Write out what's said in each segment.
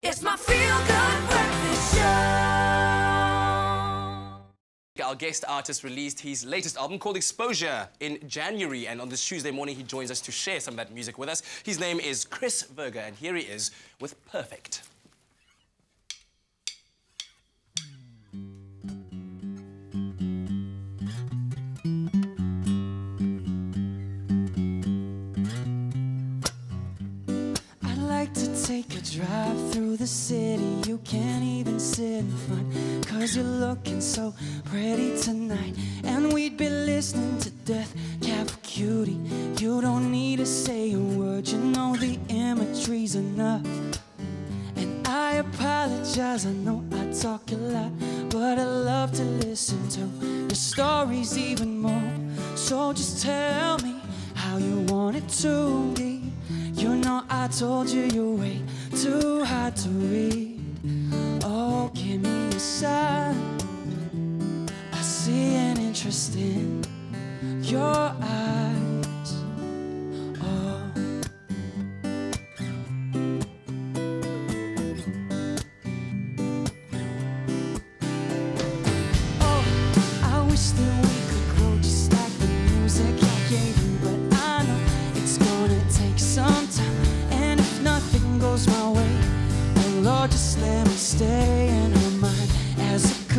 It's my feel good breakfast show. Our guest artist released his latest album called Exposure in January, and on this Tuesday morning, he joins us to share some of that music with us. His name is Chris Werge, and here he is with Perfect. Take a drive through the city. You can't even sit in front, cause you're looking so pretty tonight. And we'd be listening to Death Cab for Cutie. You don't need to say a word, you know the imagery's enough. And I apologize, I know I talk a lot, but I love to listen to your stories even more. So just tell me how you want it to be. You know I told you you're way too hard to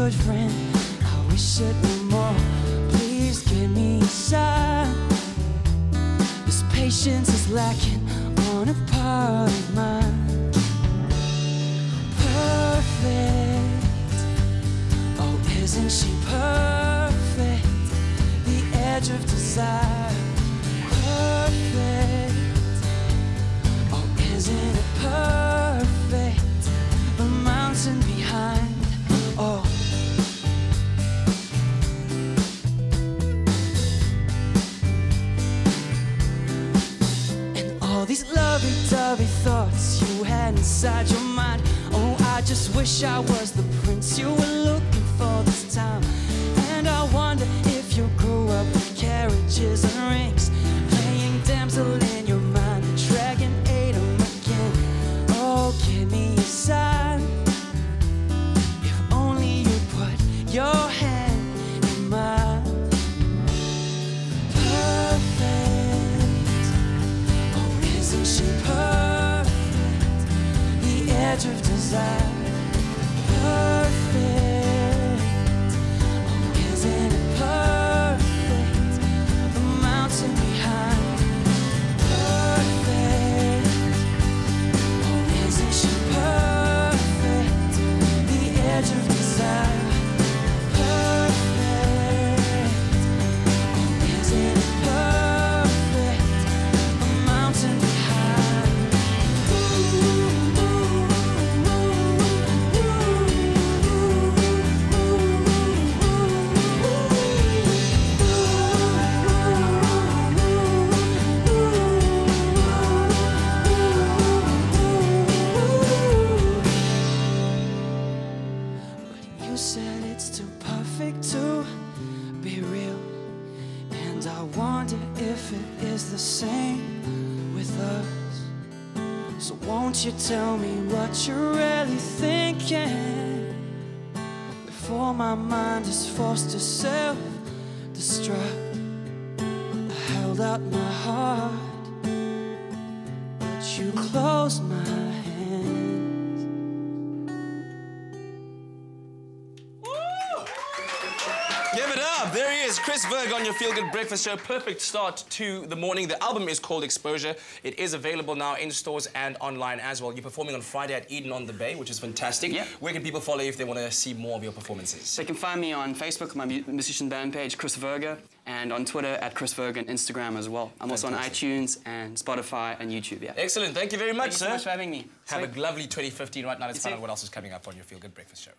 good friend. I wish it were more. Please give me a sign. This patience is lacking on a part of mine. Perfect. Oh, isn't she perfect? The edge of desire. Perfect. Oh, isn't it perfect? Inside your mind. Oh, I just wish I was the edge of desire. Be real. And I wonder if it is the same with us. So won't you tell me what you're really thinking before my mind is forced to self-destruct? I held out my heart, but you closed my Give it up. There he is, Chris Werge on your Feel Good Breakfast Show. Perfect start to the morning. The album is called Exposure. It is available now in stores and online as well. You're performing on Friday at Eden on the Bay, which is fantastic. Yeah. Where can people follow you if they want to see more of your performances? They can find me on Facebook, my musician band page, Chris Werge, and on Twitter at Chris Werge and Instagram as well. I'm also on iTunes and Spotify and YouTube, yeah. Excellent. Thank you very much, Thank you so much for having me. Have Sweet. a lovely 2015. Right now, let's You find out what else is coming up on your Feel Good Breakfast Show.